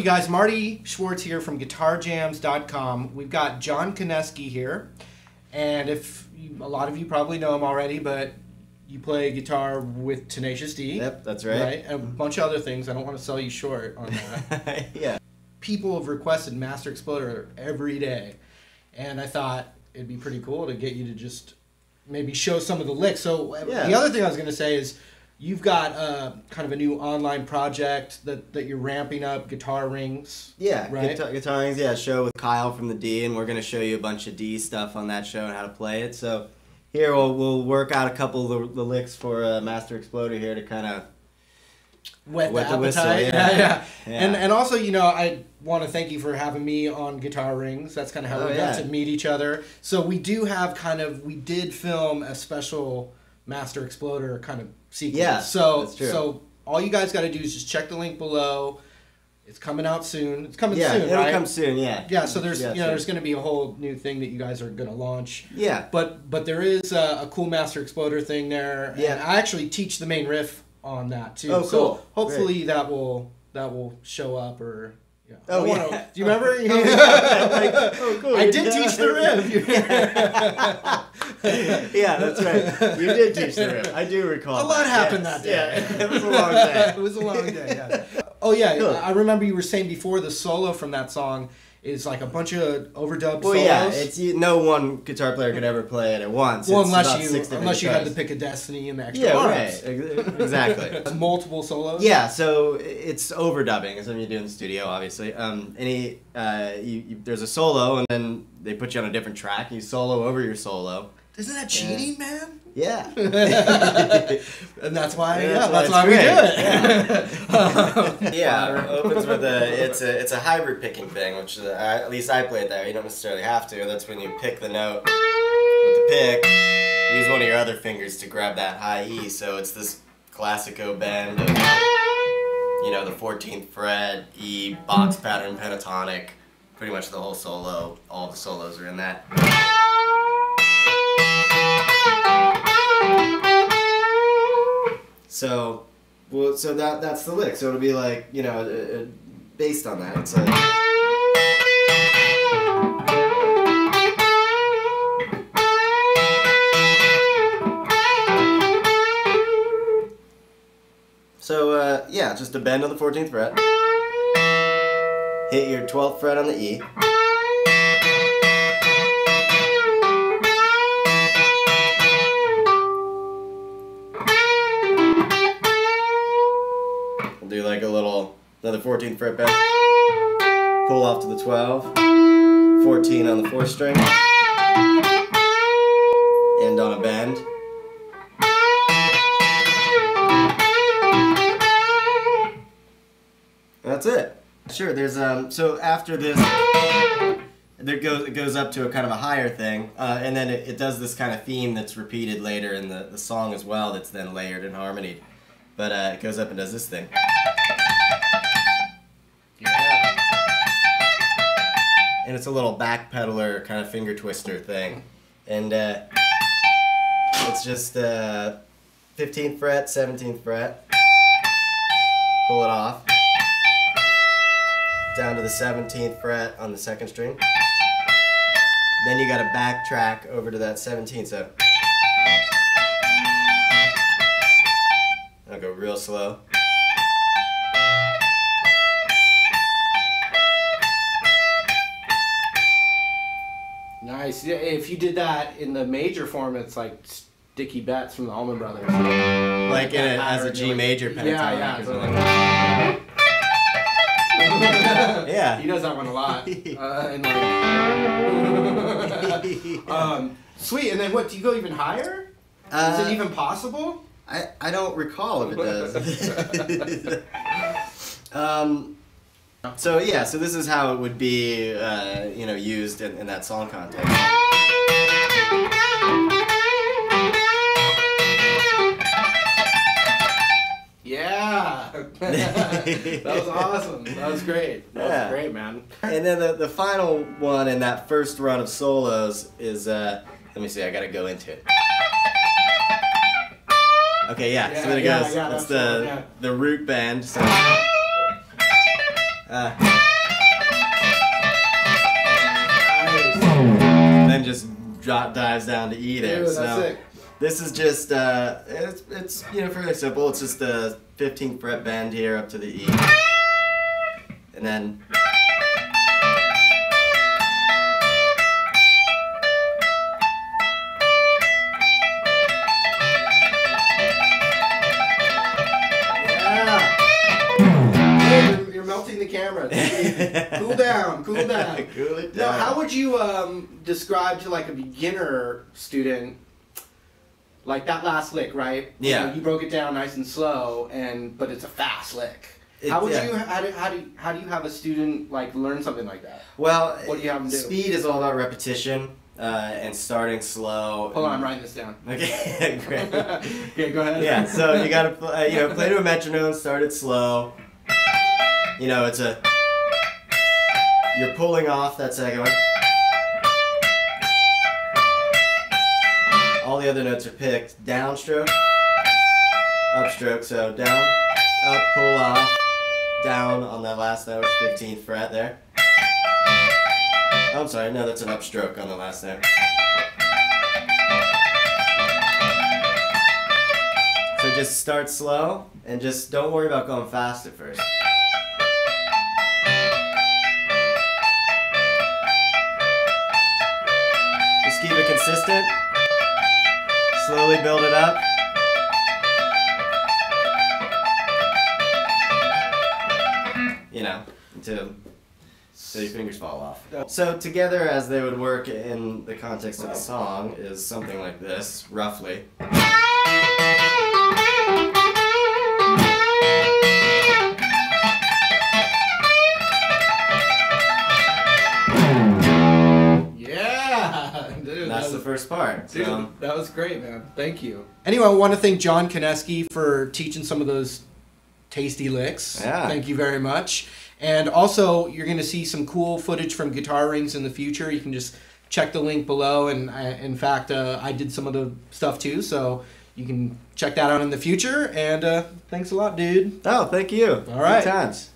you guys? Marty Schwartz here from GuitarJamz.com. We've got John Konesky here, and if you, a lot of you probably know him already, but you play guitar with Tenacious D. Yep, that's right. Right, and a bunch of other things. I don't want to sell you short on that. yeah. People have requested Master Exploder every day, and I thought it'd be pretty cool to get you to just maybe show some of the licks. So uh, Yeah. the other thing I was going to say is you've got uh, kind of a new online project that, that you're ramping up, Guitarings. Yeah, Right. Guitarings. Yeah, show with Kyle from the D, and we're gonna show you a bunch of D stuff on that show and how to play it. So here we'll we'll work out a couple of the, the licks for uh, Master Exploder here to kind of Wet, Wet the the whistle, appetite. yeah. yeah, yeah. Yeah. And and also, you know, I want to thank you for having me on Guitarings. That's kind of how Oh, we got to meet each other. So we do have kind of we did film a special Master Exploder kind of sequence. Yeah, So so all you guys got to do is just check the link below. It's coming out soon. It's coming yeah, soon, it'll right? come soon. Yeah. yeah, so there's Yeah, you know soon. there's going to be a whole new thing that you guys are going to launch. yeah. But but there is a, a cool Master Exploder thing there. Yeah. And I actually teach the main riff on that too. Oh, cool. So hopefully that will that will show up or. Yeah. Oh, yeah. Do you remember? Oh, like, oh, cool, I did teach the riff. yeah, that's right. You did teach the riff. I do recall. A lot that. happened Yes, that day. Yeah, it was a long day. it was a long day. Yeah. Oh yeah. I remember you were saying before the solo from that song is like a bunch of overdubbed Well, solos. yeah, it's you, no one guitar player could ever play it at once. well, It's unless you unless you had to Pick of Destiny and the extra Yeah, arms. right. Exactly. Multiple solos. Yeah, so it's overdubbing, is something you do in the studio, obviously. Um, any uh, you, you, there's a solo, and then they put you on a different track. and You solo over your solo. Isn't that cheating, man? Yeah. and that's why, Yeah, yeah, that's that's, why why it's we do it. yeah, it opens with a it's a it's a hybrid picking thing, which uh, at least I play it that way. You don't necessarily have to. That's when you pick the note with the pick. Use one of your other fingers to grab that high E. So it's this classico bend of you know the 14th fret E box pattern pentatonic. Pretty much the whole solo. All the solos are in that. So, well, so that that's the lick. So it'll be like you know, uh, based on that. It's like. So uh, yeah, just a bend on the 14th fret. Hit your 12th fret on the E. another 14th fret bend. Pull off to the 12. 14 on the 4th string. End on a bend. That's it. Sure, there's um so after this there goes it goes up to a kind of a higher thing, uh, and then it, it does this kind of theme that's repeated later in the, the song as well that's then layered and harmonied. But uh, it goes up and does this thing. And it's a little backpedaler kind of finger twister thing. And uh, it's just uh, 15th fret, 17th fret. Pull it off. Down to the 17th fret on the second string. Then you gotta backtrack over to that 17th, so. I'll go real slow. Nice. Yeah, if you did that in the major form, it's like Dickey Betts from the Allman Brothers. Like in a, as a like- major pentatonic Yeah, yeah. so like- Yeah. He does that one a lot. Uh, like, um, sweet. And then what? Do you go even higher? Is Uh, it even possible? I, I don't recall if it does. um, so yeah, so this is how it would be, uh, you know, used in, in that song context. Yeah. that was awesome. That was great. That Yeah. was great, man. And then the, the final one in that first run of solos is, uh, let me see, I gotta go into it. Okay, yeah, Yeah, so there it yeah, goes. yeah, That's that's the the root bend. So Uh, then just drop dives down to E there. Dude, so this is just uh, it's it's you know fairly simple. It's just a 15th fret bend here up to the E, and then. Cool down, cool down. cool it Now, how would you um, describe to like a beginner student, like that last lick, right? You Yeah. know, You, broke it down nice and slow, and but it's a fast lick. It- how would yeah. you how do, how do you, how do you have a student like learn something like that? Well, What do you have them do? speed is all about repetition uh, and starting slow. Hold on, I'm writing this down. Okay, great. okay, go ahead. yeah, so you gotta uh, you know play to a metronome, start it slow. You know, it's a you're pulling off that second one. All the other notes are picked. Downstroke, upstroke. So down, up, pull off, down on that last note, which is 15th fret there. Oh, I'm sorry, no, that's an upstroke on the last note. So just start slow and just don't worry about going fast at first. Consistent. Slowly build it up. You know, until so your fingers fall off. So together as they would work in the context of the song is something like this, roughly. The first part. dude, So, that was great, man. Thank you. Anyway, I want to thank John Konesky for teaching some of those tasty licks. Yeah. Thank you very much. And also, you're going to see some cool footage from Guitarings in the future. You can just check the link below. And I, in fact, uh, I did some of the stuff too, so you can check that out in the future. And uh, thanks a lot, dude. oh, thank you. All right. Good times.